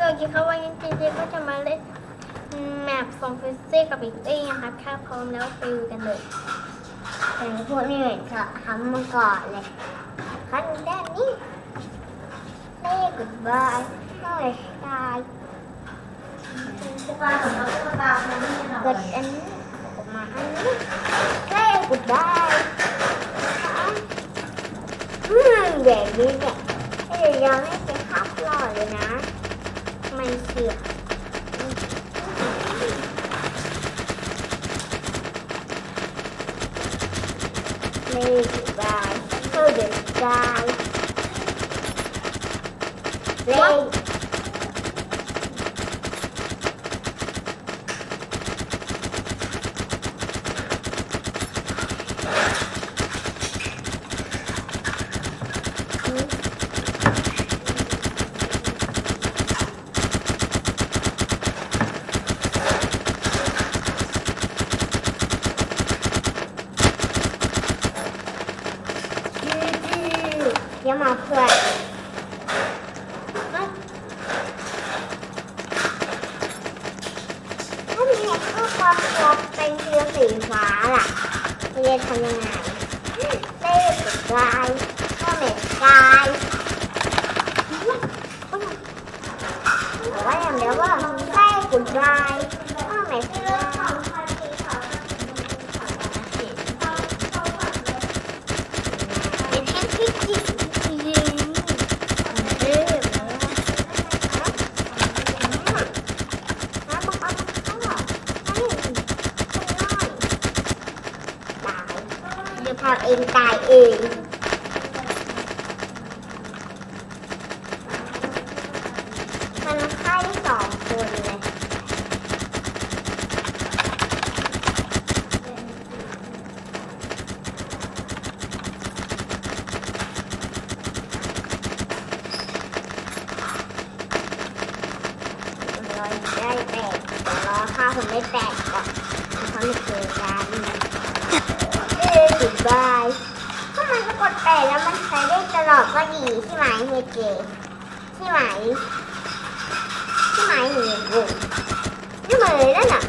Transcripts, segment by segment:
สวัสดีครับวันนี้เจเจก็จะมาเล่นแมปฟองเฟสซี่กับอีกเอ้นะครับถ้าพร้อมแล้วไปดูกันเลยแต่พวกนี้จะทำมาก่อนเลยขั้นด้านนี้เลขกุดบายเท่าไหร่ตายกดอันนี้ออกมาอันนี้เลขกุดบายอืมแบบนี้เนี่ยเดี๋ยวยังไม่ here. Make die. Hold it die. Play. กดแตกแล้วมันใช้ได้ตลอดก็ดีที่ไหมเฮเจที่ไหมที่ไหมเฮเจนี่มันเลยนั่นน่ะ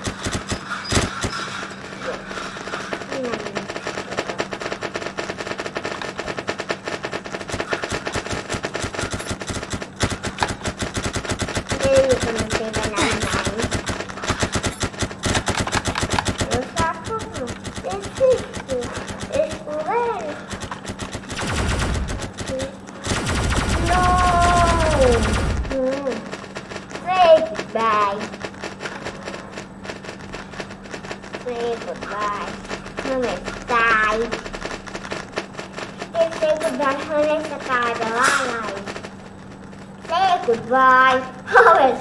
home sky. They say goodbye, oh, home sky, the light. Say goodbye, are you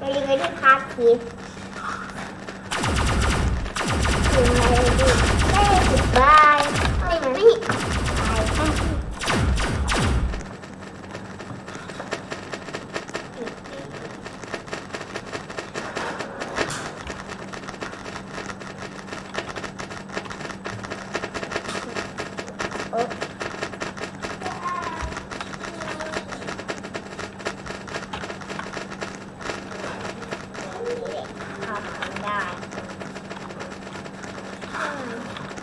Really, really happy. Hum.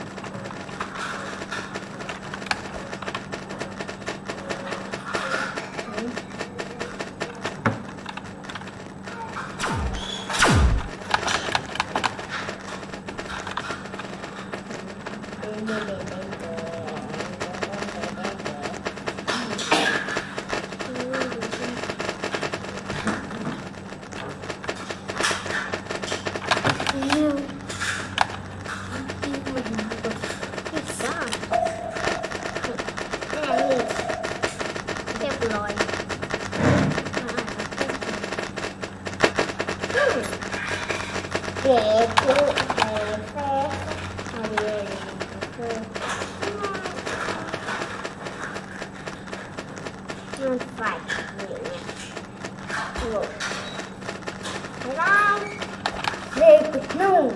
Não.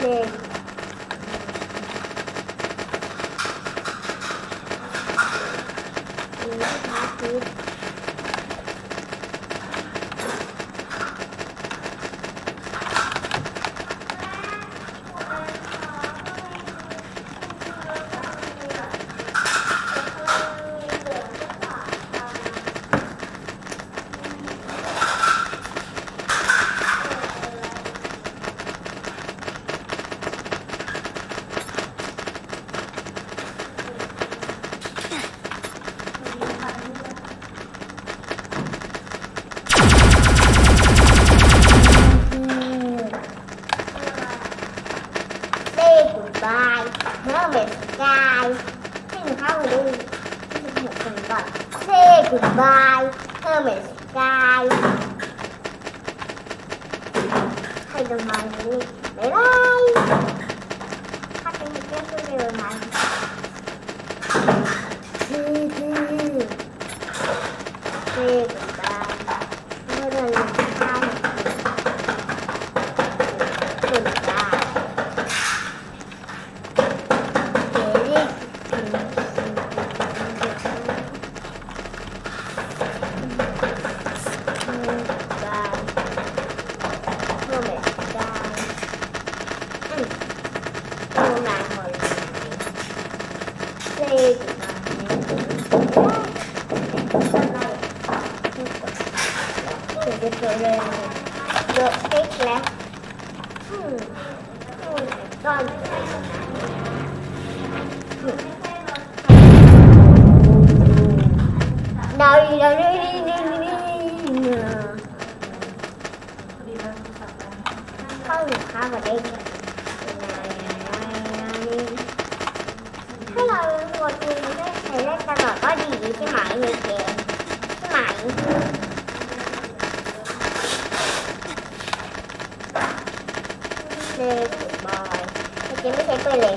é Muito rápido. 的蚂蚁，拜拜。他给你变出这个蚂蚁。嘿嘿，这个。không khó vào đây hay là một người thấy lên ta bảo có gì cái máy này kìa cái máy Lê của bòi Cái chứ mới thấy quay lệ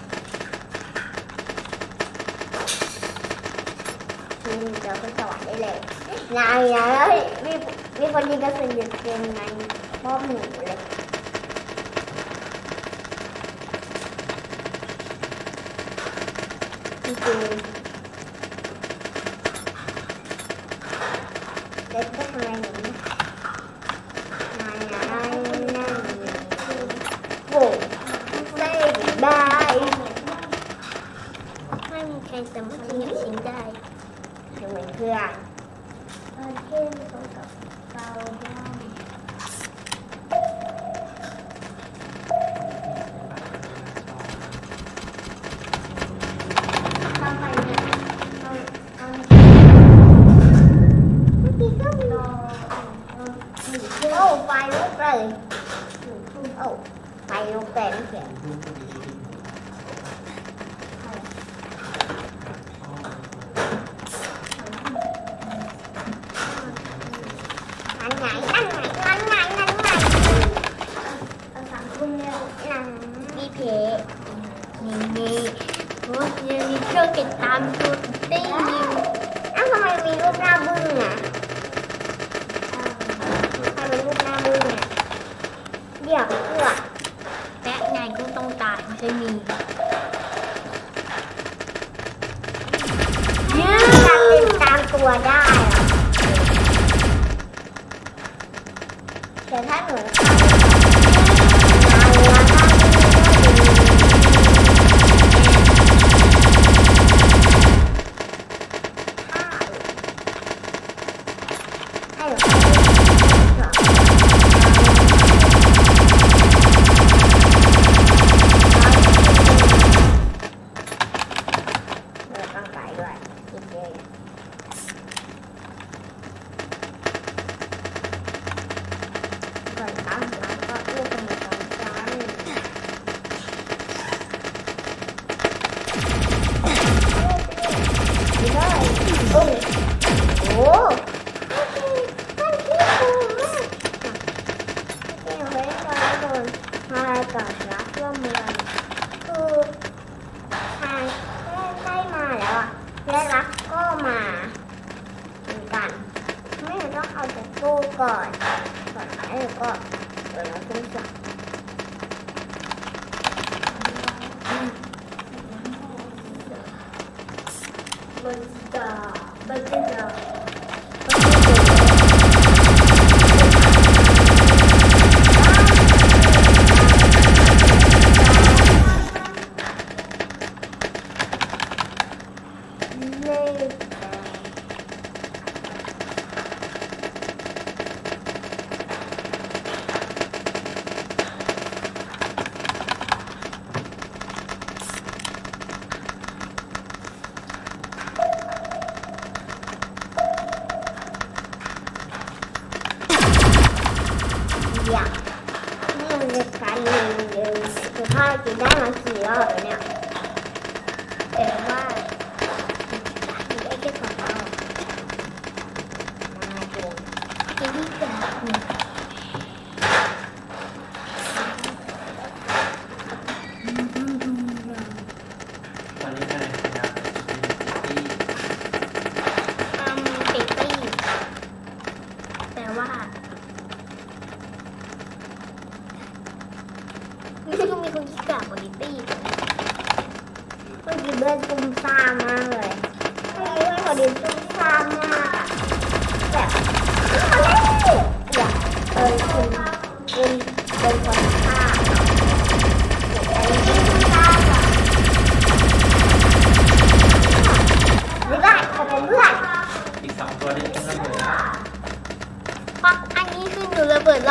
기본적으로 원래래 나야 미번이 가서 이제 많이 먹는 거래 이제 내가 가만히 있네 một vài nước rồi Ồ, vài nước rồi kìa. Look at them, look at them. Ah, I'm going to be a rubber. อยากเลือและนายก็ต้องตายไม่ใช่มีเนี่ยจับเป็นตามตัวได้เดี๋ยวถ้าหนูให้หนู อยากนี่มันจะการเรียนเร็วคือถ้ากินได้มากี่รอบแล้วเนี่ย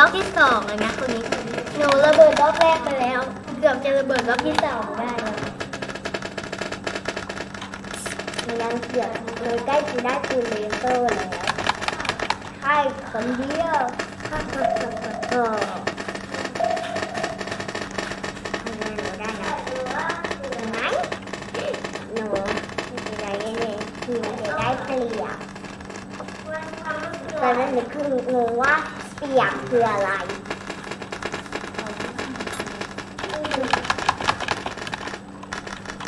ระเบิดรอบที่สองเลยนะคนนี้หนูระเบิดรอบแรกไปแล้ว เกือบจะระเบิดรอบที่สองได้แล้ว มันยังเกือบเลยใกล้จะได้ปืนเลเซอร์แล้วใช่คนเดียวก็ก็ก็ก็ก็ทำไมหนูได้นะเห็นไหมหนูจะได้เลยคือจะได้เปรียบตอนนั้นหนูคืองงว่า เปียบคืออะไร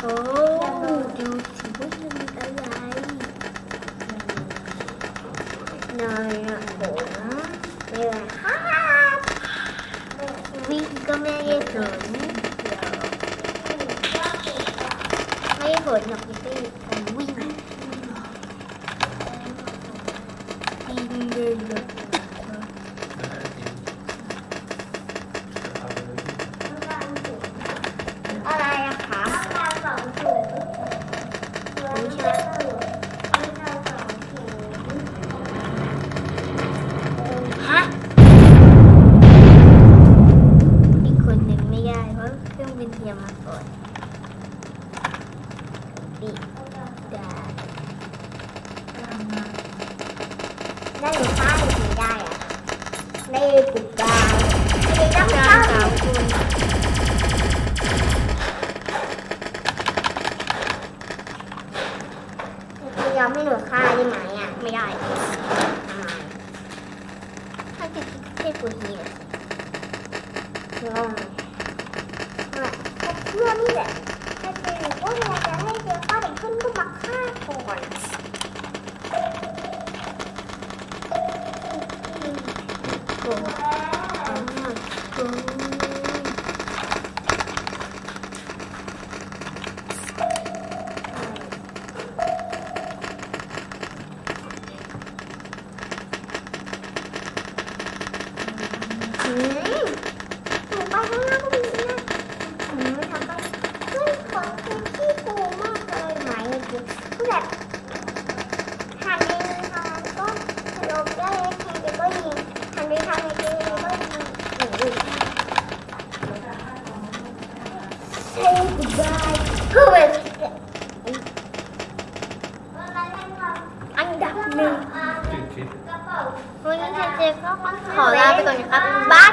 โอ้ดูสิว่าจะมีอะไรนายอะผมเนี่ยครับวิ่งก็ไม่ได้ผลไม่ได้ผลหรอกพี่ตี้การวิ่งวิ่งเดิน มาก่อนปีกดาได้หนูฆ่าหนูได้อะได้กุดดาวไม่ได้ต้องดาฆ่าสามคนคุณยอมให้หนูฆ่าได้ไหมอะ ไม่ได้ ทำไม ถ้าติดเทพปุหีนะ งงเนี่ย เพื่อนนี่แหละแต่เจหนูก็อยากจะให้เจฆ่าแต่ขึ้นก็มาฆ่าก่อนโกงเอาหน่อยโกงอืมหนูไปข้างหน้าก็มีนะอืมทำไปเฮ้ย คนคือขี้โกงมากเลยไหมคือคือแบบหันไปทางก็สโลปได้เลยทีเดียวก็ยิงหันไปทางนี้ทีเดียวก็ยิงหนู Say goodbye คือแบบอันดับหนึ่งวันนี้เจเจก็ขอลาไปก่อนนะครับบ๊ายบาย